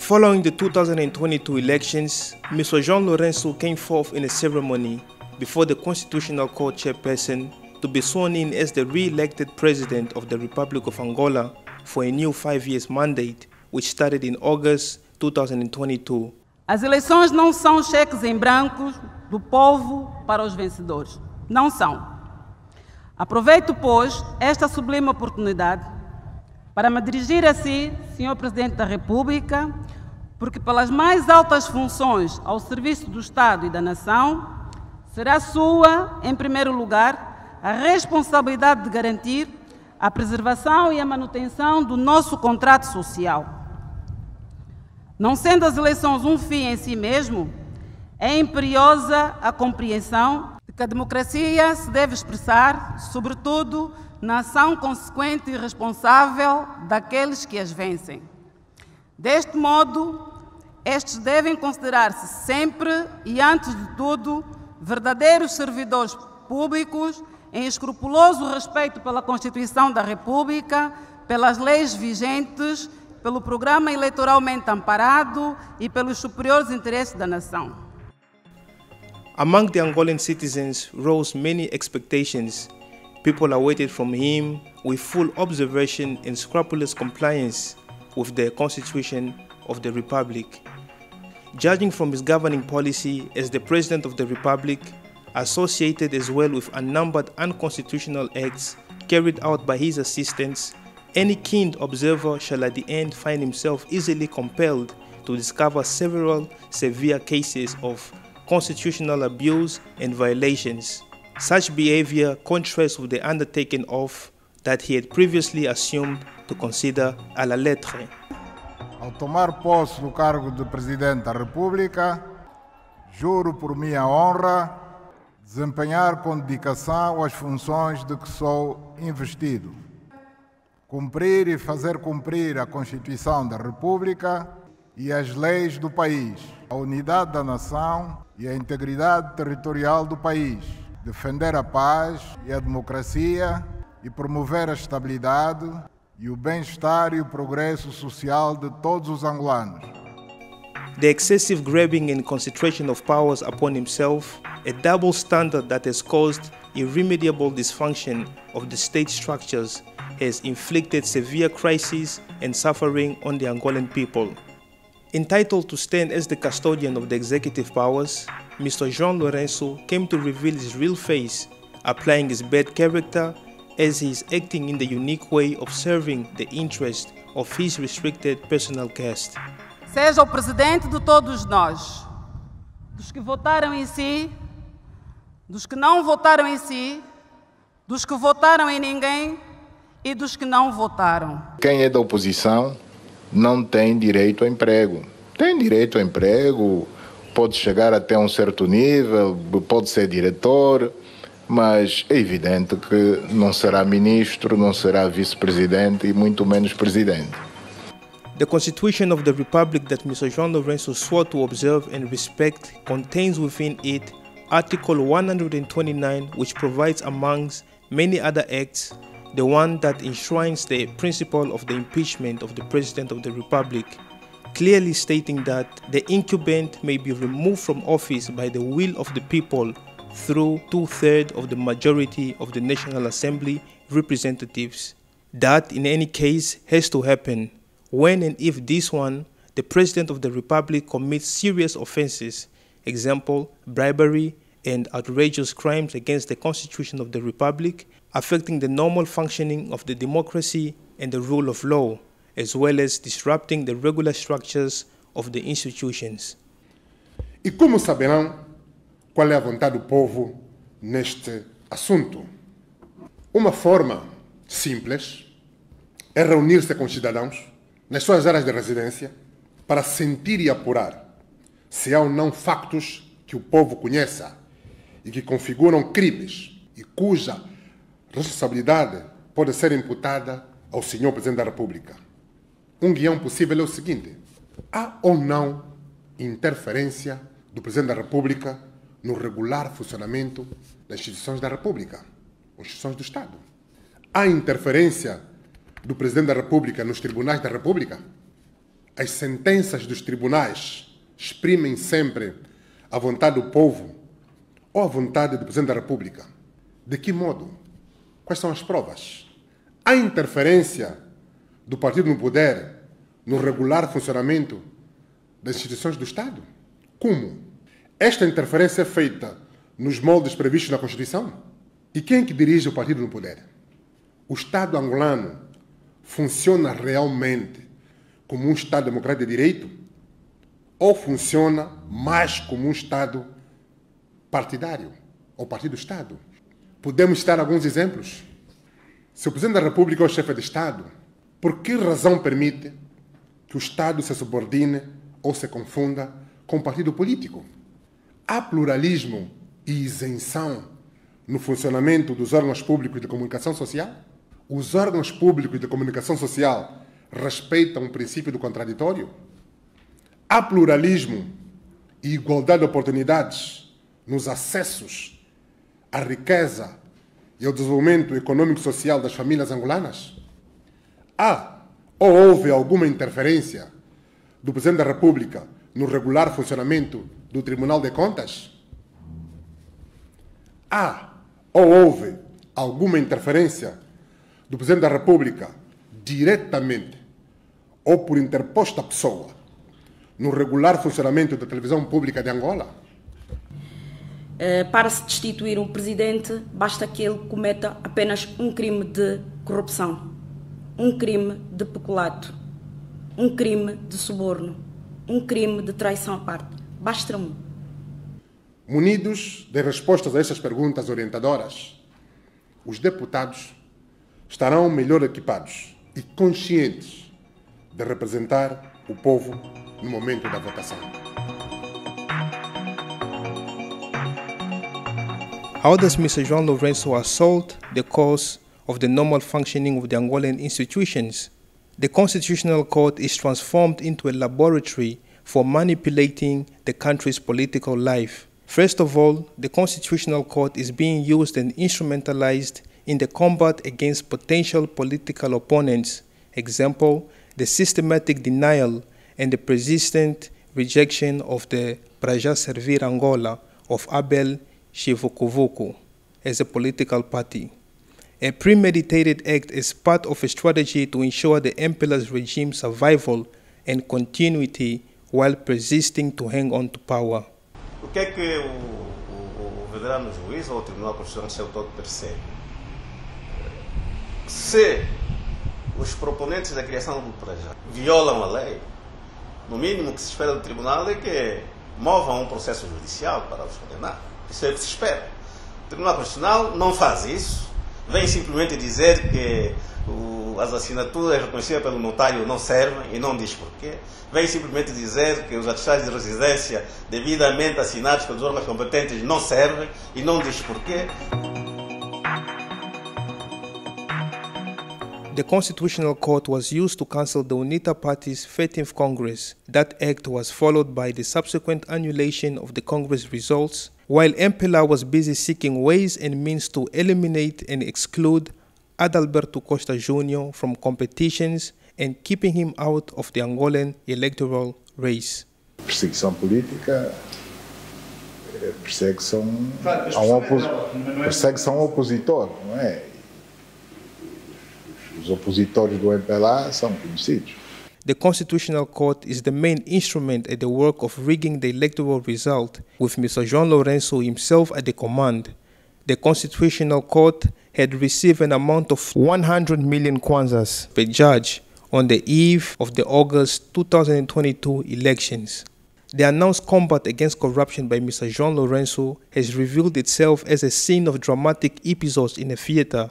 Following the 2022 elections, Mr. Jean Lorenzo came forth in a ceremony before the Constitutional Court chairperson to be sworn in as the re-elected President of the Republic of Angola for a new five years mandate, which started in August 2022. As eleições não são cheques em branco do povo para os vencedores. Não são. Aproveito, pois, esta sublime oportunidade para me dirigir a si, Senhor Presidente da República, porque pelas mais altas funções ao serviço do Estado e da nação, será sua, em primeiro lugar, a responsabilidade de garantir a preservação e a manutenção do nosso contrato social. Não sendo as eleições um fim em si mesmo, é imperiosa a compreensão de que a democracia se deve expressar, sobretudo, na ação consequente e responsável daqueles que as vencem. Deste modo, estes devem considerar-se sempre e, antes de tudo, verdadeiros servidores públicos em escrupuloso respeito pela Constituição da República, pelas leis vigentes, pelo programa eleitoralmente amparado e pelos superiores interesses da nação. Among the Angolan citizens rose many expectations. People awaited from him with full observation and scrupulous compliance with the Constitution of the Republic. Judging from his governing policy as the President of the Republic, associated as well with unnumbered unconstitutional acts carried out by his assistants, any keen observer shall at the end find himself easily compelled to discover several severe cases of constitutional abuse and violations. Such behavior contrasts with the undertaking of that he had previously assumed to consider à la lettre. Ao tomar posse do cargo de Presidente da República, juro por minha honra desempenhar com dedicação as funções de que sou investido, cumprir e fazer cumprir a Constituição da República e as leis do país, a unidade da nação e a integridade territorial do país, defender a paz e a democracia e promover a estabilidade e o bem-estar e o progresso social de todos os angolanos. The excessive grabbing and concentration of powers upon himself, a double standard that has caused irremediable dysfunction of the state structures, has inflicted severe crises and suffering on the Angolan people. Entitled to stand as the custodian of the executive powers, Mr. Jean Lorenzo came to reveal his real face, applying his bad character as he is acting in the unique way of serving the interest of his restricted personal caste. Seja o presidente de todos nós, dos que votaram em si, dos que não votaram em si, dos que votaram em ninguém e dos que não votaram. Quem é da oposição não tem direito ao emprego. Tem direito ao emprego, pode chegar até um certo nível, pode ser diretor, mas é evidente que não será ministro, não será vice-presidente e muito menos presidente. The Constitution of the Republic that Mr. João Lourenço swore to observe and respect contains within it Article 129, which provides, amongst many other acts, the one that enshrines the principle of the impeachment of the President of the Republic, clearly stating that the incumbent may be removed from office by the will of the people through two thirds of the majority of the National Assembly representatives. That, in any case, has to happen when and if this one, the President of the Republic, commits serious offenses, example, bribery and outrageous crimes against the Constitution of the Republic, affecting the normal functioning of the democracy and the rule of law, as well as disrupting the regular structures of the institutions. E como saberão qual é a vontade do povo neste assunto? Uma forma simples é reunir-se com os cidadãos nas suas áreas de residência para sentir e apurar se há ou não factos que o povo conheça e que configuram crimes e cuja responsabilidade pode ser imputada ao senhor Presidente da República. Um guião possível é o seguinte: há ou não interferência do Presidente da República no regular funcionamento das instituições da República, ou instituições do Estado? Há interferência do Presidente da República nos tribunais da República? as sentenças dos tribunais exprimem sempre a vontade do povo ou a vontade do Presidente da República? De que modo? Quais são as provas? Há interferência do partido no poder no regular funcionamento das instituições do Estado? Como? Esta interferência é feita nos moldes previstos na Constituição? E quem é que dirige o partido no poder? O Estado angolano funciona realmente como um Estado democrático de direito? Ou funciona mais como um Estado partidário ou partido-Estado? Podemos citar alguns exemplos? Se o Presidente da República é o chefe de Estado, por que razão permite que o Estado se subordine ou se confunda com o partido político? Há pluralismo e isenção no funcionamento dos órgãos públicos de comunicação social? Os órgãos públicos de comunicação social respeitam o princípio do contraditório? Há pluralismo e igualdade de oportunidades nos acessos à riqueza e ao desenvolvimento econômico e social das famílias angolanas? Há ou houve alguma interferência do Presidente da República no regular funcionamento do Tribunal de Contas? Há ou houve alguma interferência do Presidente da República diretamente ou por interposta pessoa no regular funcionamento da televisão pública de Angola? Eh, para se destituir o presidente, basta que ele cometa apenas um crime de corrupção, um crime de peculato, um crime de suborno, um crime de traição à parte. Basta um. Munidos de respostas a estas perguntas orientadoras, os deputados estarão melhor equipados e conscientes de representar o povo no momento da votação. How does Mr. João Lourenço assault the cause of the normal functioning of the Angolan institutions? The Constitutional Court is transformed into a laboratory for manipulating the country's political life. First of all, the Constitutional Court is being used and instrumentalized in the combat against potential political opponents. Example, the systematic denial and the persistent rejection of the Praja Servir Angola of Abel Shivukuvuku as a political party. A premeditated act is part of a strategy to ensure the MPLA's regime survival and continuity while persisting to hang on to power. O que é que o, o, o veterano juiz ou o Tribunal Constitucional seu todo percebe? Se os proponentes da criação do projeto violam a lei, no mínimo que se espera do tribunal é que movam um processo judicial para os condenar. Isso é o que se espera. O Tribunal Constitucional não faz isso, vem simplesmente dizer que o, as assinaturas reconhecidas pelo notário não servem e não diz porquê. Vem simplesmente dizer que os atestados de residência devidamente assinados pelos órgãos competentes não servem e não diz porquê. The Constitutional Court was used to cancel the UNITA Party's 13th Congress. That act was followed by the subsequent annulation of the Congress results, while MPLA was busy seeking ways and means to eliminate and exclude Adalberto Costa Jr. from competitions and keeping him out of the Angolan electoral race. Perseguição política, é perseguição a um, opos, perseguição ao opositor, não é? Os opositores do MPLA são conhecidos. The Constitutional Court is the main instrument at the work of rigging the electoral result, with Mr. João Lourenço himself at the command. The Constitutional Court had received an amount of 100 million kwanzas per judge on the eve of the August 2022 elections. The announced combat against corruption by Mr. João Lourenço has revealed itself as a scene of dramatic episodes in a theater,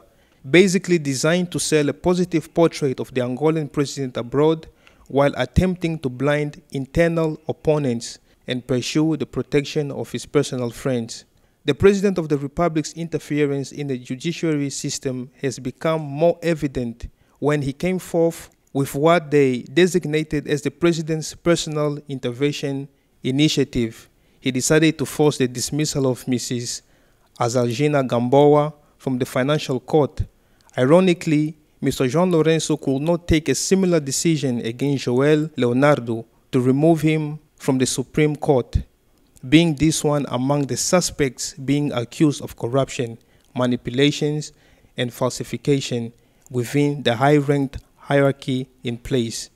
basically designed to sell a positive portrait of the Angolan president abroad while attempting to blind internal opponents and pursue the protection of his personal friends. The President of the Republic's interference in the judiciary system has become more evident when he came forth with what they designated as the President's Personal Intervention Initiative. He decided to force the dismissal of Mrs. Azalgina Gamboa from the Financial Court. Ironically, Mr. João Lourenço could not take a similar decision against Joel Leonardo to remove him from the Supreme Court, being this one among the suspects being accused of corruption, manipulations, and falsification within the high ranked hierarchy in place.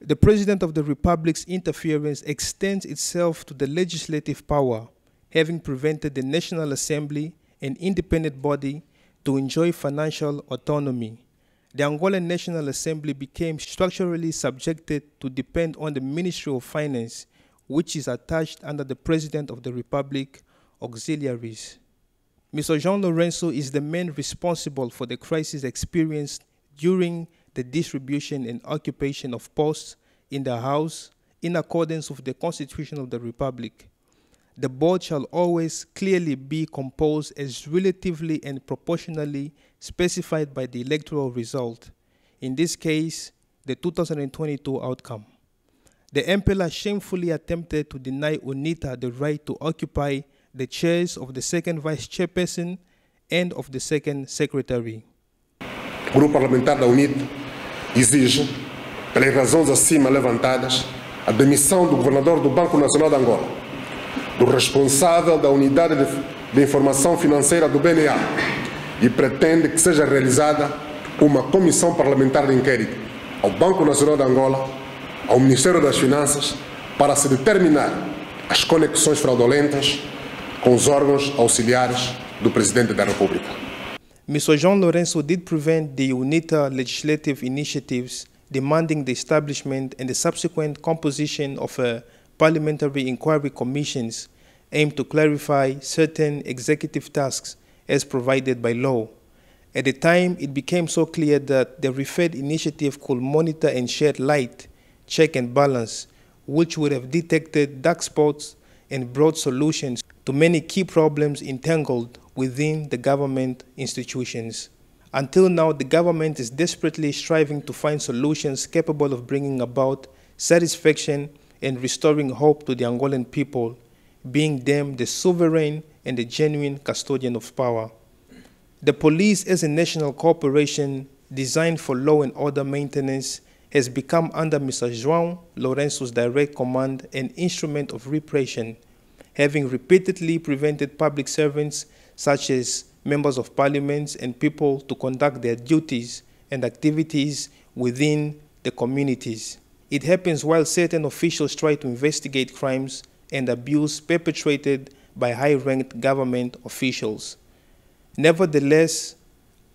The President of the Republic's interference extends itself to the legislative power, having prevented the National Assembly, an independent body, to enjoy financial autonomy the Angolan National Assembly became structurally subjected to depend on the Ministry of Finance, which is attached under the President of the Republic auxiliaries. Mr. Jean Lorenzo is the man responsible for the crisis experienced during the distribution and occupation of posts in the House in accordance with the Constitution of the Republic. The board shall always clearly be composed as relatively and proportionally specified by the electoral result, in this case, the 2022 outcome. The MPLA shamefully attempted to deny UNITA the right to occupy the chairs of the second vice chairperson and of the second secretary. O grupo parlamentar da UNITA exige, pelas razões acima levantadas, a demissão do governador do Banco Nacional de Angola, do responsável da unidade de, de informação financeira do BNA e pretende que seja realizada uma comissão parlamentar de inquérito ao Banco Nacional de Angola, ao Ministério das Finanças, para se determinar as conexões fraudulentas com os órgãos auxiliares do Presidente da República. Mr. John Lourenço did prevent the UNITA legislative initiatives demanding the establishment and the subsequent composition of a parliamentary inquiry commissions aimed to clarify certain executive tasks as provided by law. At the time, it became so clear that the referred initiative could monitor and shed light, check and balance, which would have detected dark spots and brought solutions to many key problems entangled within the government institutions. Until now, the government is desperately striving to find solutions capable of bringing about satisfaction and restoring hope to the Angolan people, being them the sovereign and the genuine custodian of power. The police, as a national corporation designed for law and order maintenance, has become, under Mr. João Lourenço's direct command, an instrument of repression, having repeatedly prevented public servants, such as members of parliaments and people, to conduct their duties and activities within the communities. It happens while certain officials try to investigate crimes and abuse perpetrated by high ranked government officials. Nevertheless,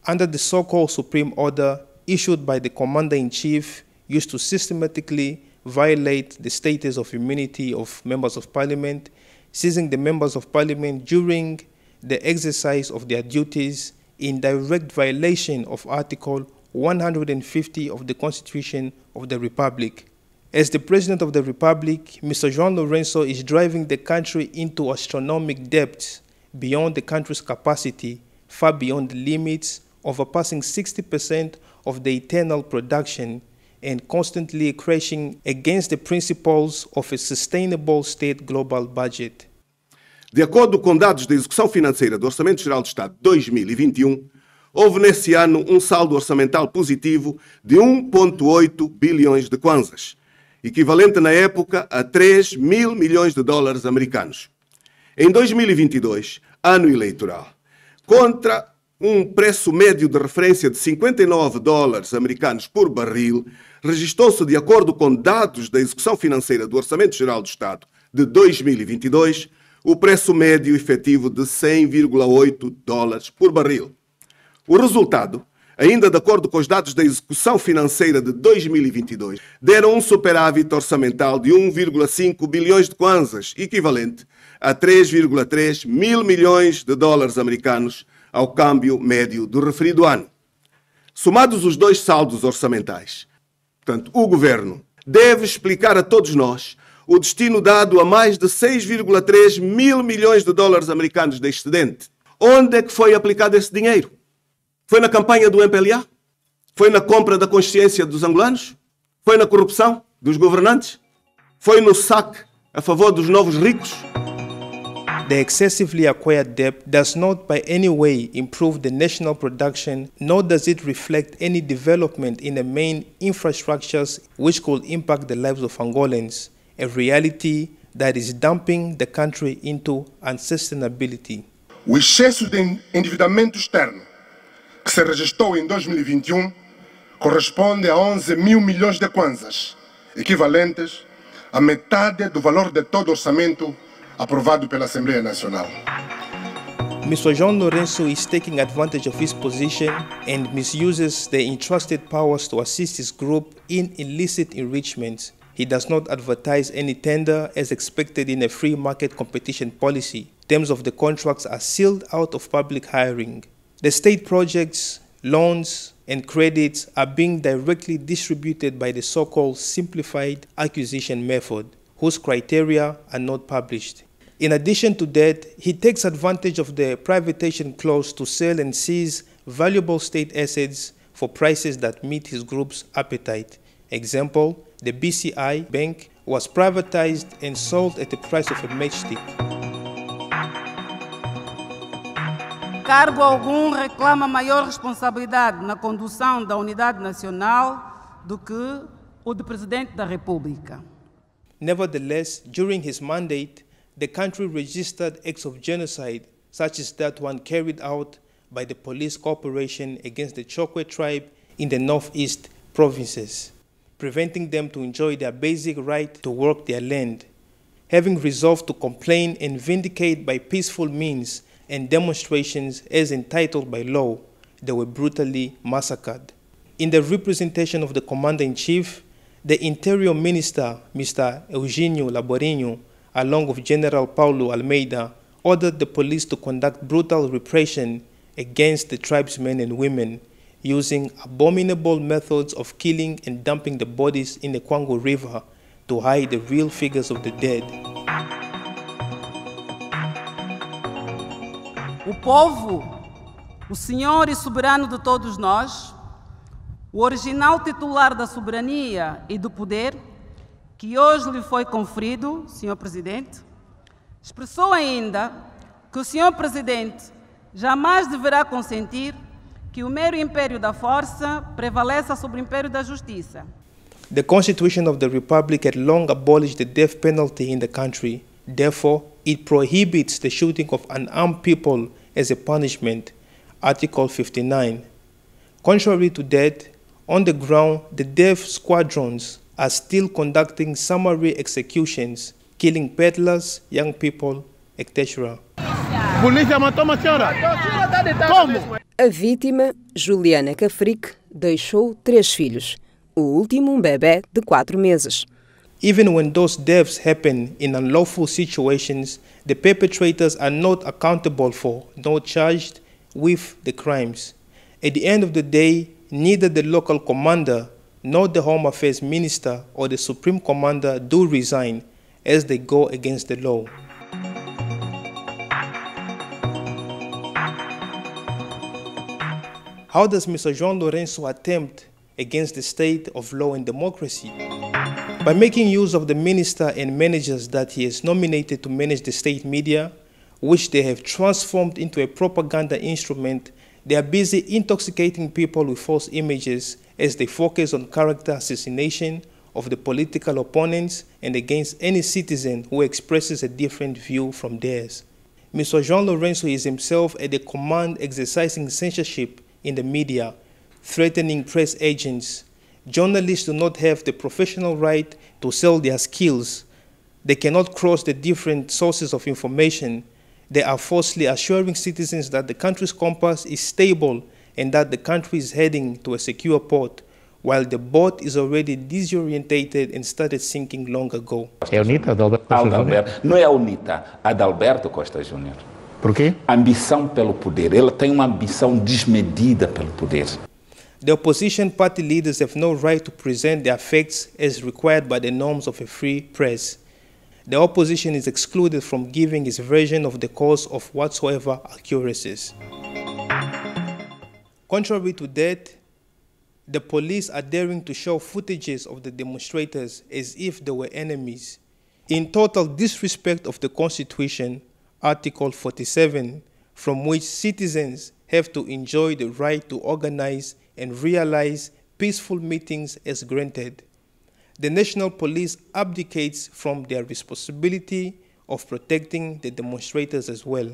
under the so called Supreme Order issued by the Commander in Chief, used to systematically violate the status of immunity of members of parliament, seizing the members of parliament during the exercise of their duties in direct violation of Article 150 of the Constitution of the Republic. As the President of the Republic, Mr. João Lourenço is driving the country into astronomical depths beyond the country's capacity, far beyond the limits, overpassing 60% of the eternal production and constantly crashing against the principles of a sustainable state global budget. De acordo com dados da execução financeira do Orçamento Geral do Estado 2021, houve nesse ano um saldo orçamental positivo de 1,8 bilhões de kwanzas equivalente na época a 3 mil milhões de dólares americanos. Em 2022, ano eleitoral, contra um preço médio de referência de 59 dólares americanos por barril, registrou-se, de acordo com dados da execução financeira do Orçamento Geral do Estado de 2022, o preço médio efetivo de 100,8 dólares por barril. O resultado ainda de acordo com os dados da execução financeira de 2022, deram um superávit orçamental de 1,5 bilhões de kwanzas, equivalente a 3,3 mil milhões de dólares americanos ao câmbio médio do referido ano. Somados os dois saldos orçamentais, portanto, o governo deve explicar a todos nós o destino dado a mais de 6,3 mil milhões de dólares americanos de excedente. Onde é que foi aplicado esse dinheiro? Foi na campanha do MPLA? Foi na compra da consciência dos angolanos? Foi na corrupção dos governantes? Foi no saque a favor dos novos ricos? The excessively acquired debt does not by any way improve the national production, nor does it reflect any development in the main infrastructures which could impact the lives of Angolans, a reality that is dumping the country into unsustainability. O excesso de endividamento externo que se registrou em 2021 corresponde a 11 mil milhões de kwanzas, equivalentes a metade do valor de todo o orçamento aprovado pela Assembleia Nacional. Mr. John Lorenzo is taking advantage of his position and misuses the entrusted powers to assist his group in illicit enrichment. He does not advertise any tender as expected in a free market competition policy. Terms of the contracts are sealed out of public hiring. The state projects, loans, and credits are being directly distributed by the so called simplified acquisition method, whose criteria are not published. In addition to that, he takes advantage of the privatization clause to sell and seize valuable state assets for prices that meet his group's appetite. Example, the BCI Bank was privatized and sold at the price of a matchstick. Cargo algum reclama maior responsabilidade na condução da unidade nacional do que o de Presidente da República. Nevertheless, during his mandate, the country registered acts of genocide, such as that one carried out by the police corporation against the Chokwe tribe in the northeast provinces, preventing them to enjoy their basic right to work their land. Having resolved to complain and vindicate by peaceful means and demonstrations as entitled by law, they were brutally massacred. In the representation of the Commander in Chief, the Interior Minister, Mr. Eugenio Laborinho, along with General Paulo Almeida, ordered the police to conduct brutal repression against the tribesmen and women, using abominable methods of killing and dumping the bodies in the Kwango River to hide the real figures of the dead. O povo, o Senhor e soberano de todos nós, o original titular da soberania e do poder, que hoje lhe foi conferido, Senhor Presidente, expressou ainda que o Senhor Presidente jamais deverá consentir que o mero império da força prevaleça sobre o império da justiça. The Constitution of the Republic had long abolished the death penalty in the country. Therefore, it prohibits the shooting of unarmed people as a punishment. Article 59. Contrary to that, on the ground, the death squadrons are still conducting summary executions, killing peddlers, young people, etc. Polícia matou uma senhora. Como? A vítima, Juliana Cafrique, deixou três filhos. O último, um bebê de quatro meses. Even when those deaths happen in unlawful situations, the perpetrators are not accountable for, nor charged with the crimes. At the end of the day, neither the local commander nor the Home Affairs Minister or the Supreme Commander do resign as they go against the law. How does Mr. João Lourenço attempt against the state of law and democracy? By making use of the minister and managers that he has nominated to manage the state media, which they have transformed into a propaganda instrument, they are busy intoxicating people with false images as they focus on character assassination of the political opponents and against any citizen who expresses a different view from theirs. Mr. João Lourenço is himself at the command exercising censorship in the media, threatening press agents. Journalists do not have the professional right to sell their skills. They cannot cross the different sources of information. They are falsely assuring citizens that the country's compass is stable and that the country is heading to a secure port, while the boat is already disorientated and started sinking long ago. É a UNITA, Adalberto Costa Júnior? Adalberto. Não é a UNITA, Adalberto Costa Júnior. Por quê? Ambição pelo poder. Ele tem uma ambição desmedida pelo poder. The opposition party leaders have no right to present their facts as required by the norms of a free press. The opposition is excluded from giving its version of the cause of whatsoever accuracies. Contrary to that, the police are daring to show footages of the demonstrators as if they were enemies. In total disrespect of the Constitution, Article 47, from which citizens have to enjoy the right to organize and realize peaceful meetings as granted. The National Police abdicates from their responsibility of protecting the demonstrators as well.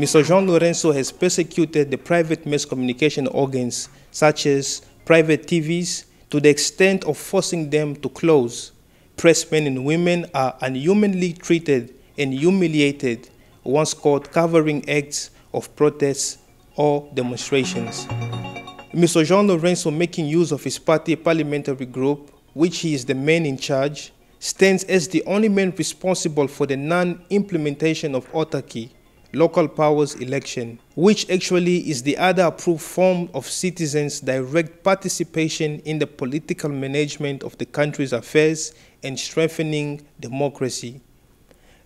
Mr. Jean Lorenzo has persecuted the private mass communication organs, such as private TVs, to the extent of forcing them to close. Pressmen and women are unhumanly treated and humiliated once caught covering acts of protests or demonstrations. Mr. Jean Lorenzo, making use of his party parliamentary group, which he is the man in charge, stands as the only man responsible for the non-implementation of autarky, local powers election, which actually is the other approved form of citizens' direct participation in the political management of the country's affairs and strengthening democracy.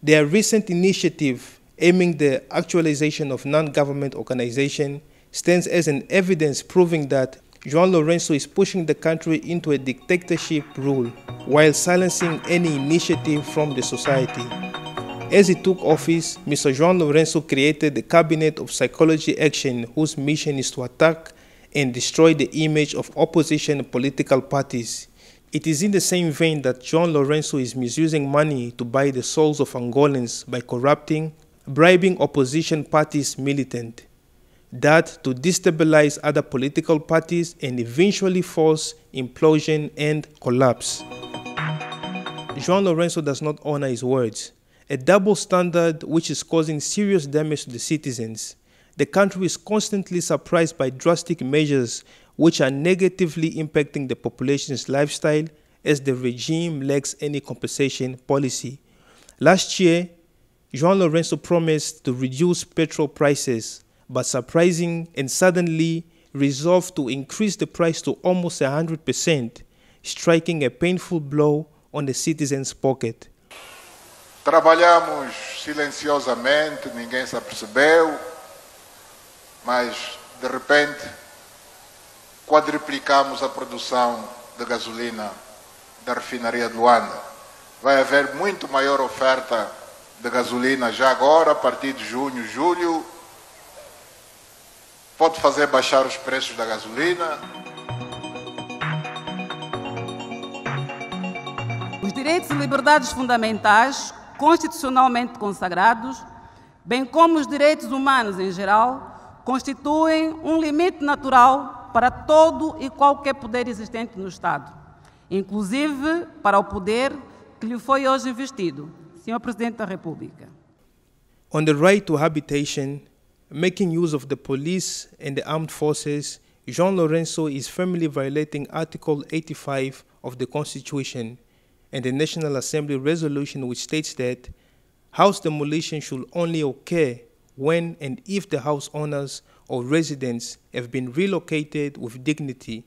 Their recent initiative aiming the actualization of non-government organization stands as an evidence proving that João Lourenço is pushing the country into a dictatorship rule while silencing any initiative from the society. As he took office, Mr. João Lourenço created the Cabinet of Psychology Action whose mission is to attack and destroy the image of opposition political parties. It is in the same vein that João Lourenço is misusing money to buy the souls of Angolans by corrupting, bribing opposition parties militant that to destabilize other political parties and eventually force implosion and collapse. João Lorenzo does not honor his words, a double standard which is causing serious damage to the citizens. The country is constantly surprised by drastic measures which are negatively impacting the population's lifestyle as the regime lacks any compensation policy. Last year, João Lorenzo promised to reduce petrol prices but surprising and suddenly resolved to increase the price to almost 100%, striking a painful blow on the citizen's pocket. Trabalhamos silenciosamente, ninguém se apercebeu, mas de repente quadriplicamos a produção de gasolina da refinaria de Luanda. Vai haver muito maior oferta de gasolina já agora, a partir de junho, julho, pode fazer baixar os preços da gasolina. Os direitos e liberdades fundamentais, constitucionalmente consagrados, bem como os direitos humanos em geral, constituem um limite natural para todo e qualquer poder existente no Estado, inclusive para o poder que lhe foi hoje investido, Senhor Presidente da República. On the right to habitation, making use of the police and the armed forces, Jean Lorenzo is firmly violating Article 85 of the Constitution and the National Assembly resolution which states that house demolition should only occur when and if the house owners or residents have been relocated with dignity.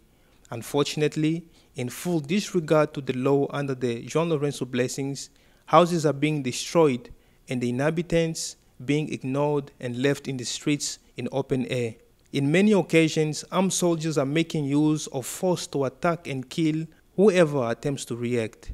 Unfortunately, in full disregard to the law under the Jean Lorenzo blessings, houses are being destroyed and the inhabitants being ignored and left in the streets in open air. In many occasions, armed soldiers are making use of force to attack and kill whoever attempts to react.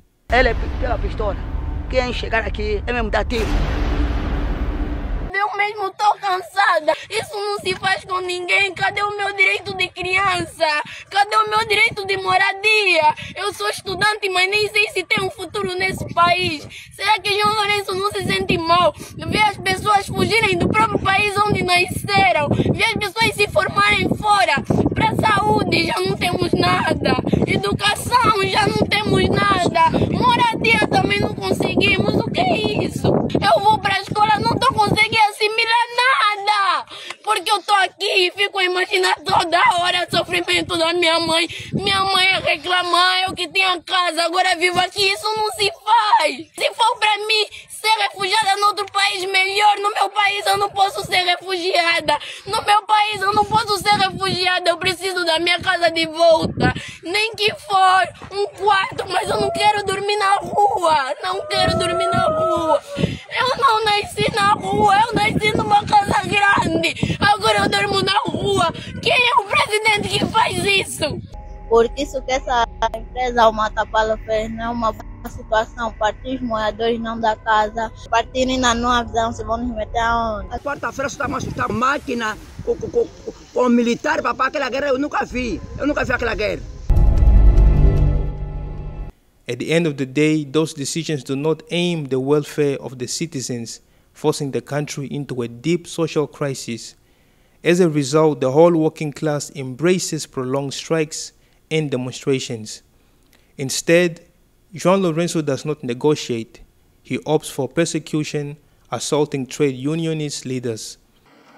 Mesmo tô cansada. Isso não se faz com ninguém. Cadê o meu direito de criança? Cadê o meu direito de moradia? Eu sou estudante, mas nem sei se tem um futuro nesse país. Será que João Lourenço não se sente mal? Ver as pessoas fugirem do próprio país onde nasceram. Ver as pessoas se formarem fora. Para saúde já não temos nada. Educação já não temos nada. Moradia também não conseguimos. O que é isso? Eu vou para a escola, não tô conseguindo assimilar nada. Porque eu tô aqui e fico a imaginar toda hora o sofrimento da minha mãe. Minha mãe a reclamar, eu que tinha casa, agora vivo aqui. Isso não se faz. Se for para mim ser refugiada em outro país melhor, no meu país eu não posso ser refugiada. No meu país eu não posso ser refugiada. Eu preciso da minha casa de volta. Nem que for um quarto, mas eu não quero dormir na rua. Não quero dormir na rua. Eu não nasci na rua, eu nasci numa casa grande. Agora eu durmo na rua. Quem é o presidente que faz isso? Porque isso que essa empresa o Matapalo fez não é uma situação, partir os moradores não da casa, partir ainda não avisam se vão nos meter aonde. Quarta-feira você está a assustar máquina com, com, com, com militar, papai, aquela guerra eu nunca vi, eu nunca vi aquela guerra. At the end of the day, those decisions do not aim the welfare of the citizens, forcing the country into a deep social crisis. As a result, the whole working class embraces prolonged strikes and demonstrations. Instead, João Lourenço does not negotiate. He opts for persecution, assaulting trade unionist leaders.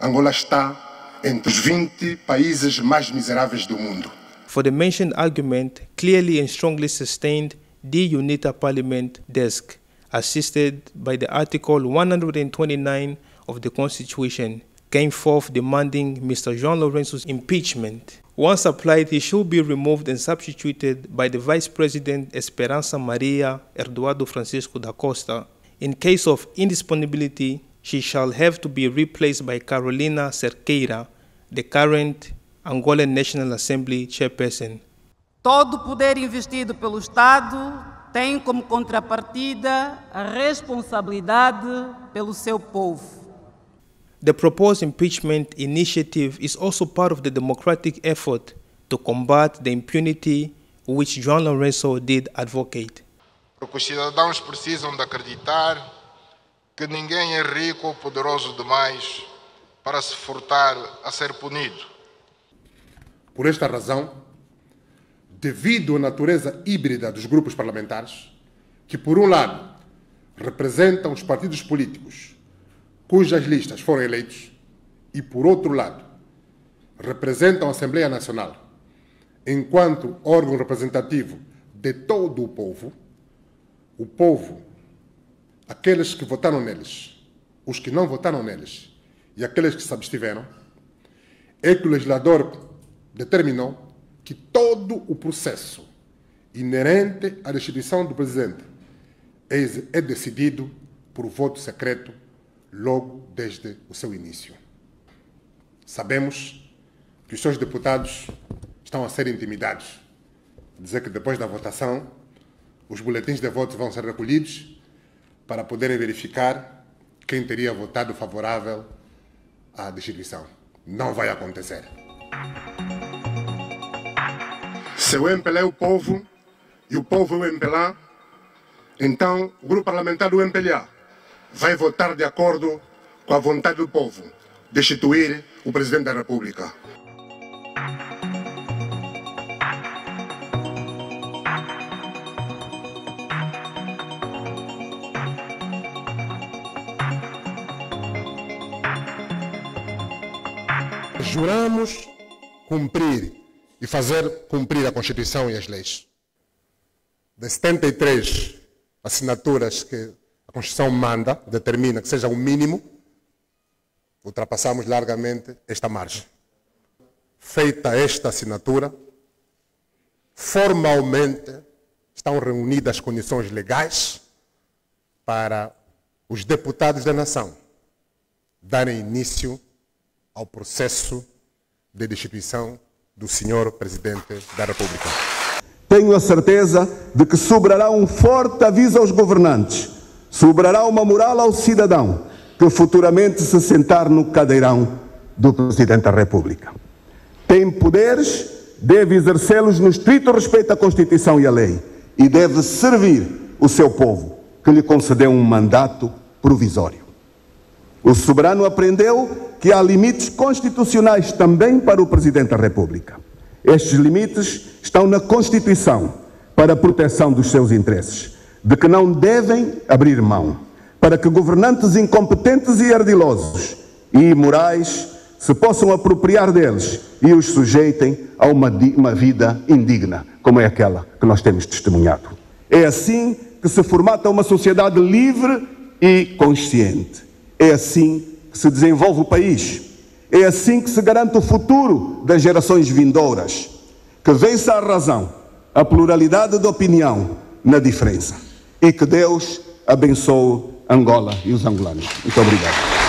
Angola está entre os 20 países mais miseráveis do mundo. For the mentioned argument, clearly and strongly sustained, the UNITA Parliament desk, assisted by the Article 129 of the Constitution, came forth demanding Mr. João Lourenço's impeachment. Once applied, he should be removed and substituted by the Vice President Esperança Maria Eduardo Francisco da Costa. In case of indisponibility, she shall have to be replaced by Carolina Cerqueira, the current Angolan National Assembly chairperson. Todo poder investido pelo Estado tem como contrapartida a responsabilidade pelo seu povo. The proposed impeachment initiative is also part of the democratic effort to combat the impunity which João Lourenço did advocate. Porque os cidadãos precisam de acreditar que ninguém é rico ou poderoso demais para se furtar a ser punido. Por esta razão, devido à natureza híbrida dos grupos parlamentares, que por um lado representam os partidos políticos cujas listas foram eleitos, e por outro lado, representam a Assembleia Nacional enquanto órgão representativo de todo o povo, o povo, aqueles que votaram neles, os que não votaram neles e aqueles que se abstiveram, é que o legislador determinou que todo o processo inerente à destituição do presidente é decidido por voto secreto logo desde o seu início. Sabemos que os seus deputados estão a ser intimidados. Dizer que depois da votação, os boletins de votos vão ser recolhidos para poderem verificar quem teria votado favorável à destituição. Não vai acontecer. Se o MPLA é o povo e o povo é o MPLA, então o grupo parlamentar do MPLA vai votar de acordo com a vontade do povo, destituir o Presidente da República. Juramos cumprir e fazer cumprir a Constituição e as leis. De 73 assinaturas que Constituição manda, determina que seja o mínimo, ultrapassamos largamente esta margem. Feita esta assinatura, formalmente estão reunidas as condições legais para os deputados da nação darem início ao processo de destituição do senhor presidente da República. Tenho a certeza de que sobrará um forte aviso aos governantes sobrará uma moral ao cidadão que futuramente se sentar no cadeirão do Presidente da República. Tem poderes, deve exercê-los no estrito respeito à Constituição e à lei e deve servir o seu povo, que lhe concedeu um mandato provisório. O soberano aprendeu que há limites constitucionais também para o Presidente da República. Estes limites estão na Constituição para a proteção dos seus interesses de que não devem abrir mão, para que governantes incompetentes e ardilosos e imorais se possam apropriar deles e os sujeitem a uma, uma vida indigna, como é aquela que nós temos testemunhado. É assim que se formata uma sociedade livre e consciente. É assim que se desenvolve o país. É assim que se garante o futuro das gerações vindouras. Que vença a razão, a pluralidade de opinião na diferença e que Deus abençoe Angola e os angolanos. Muito obrigado.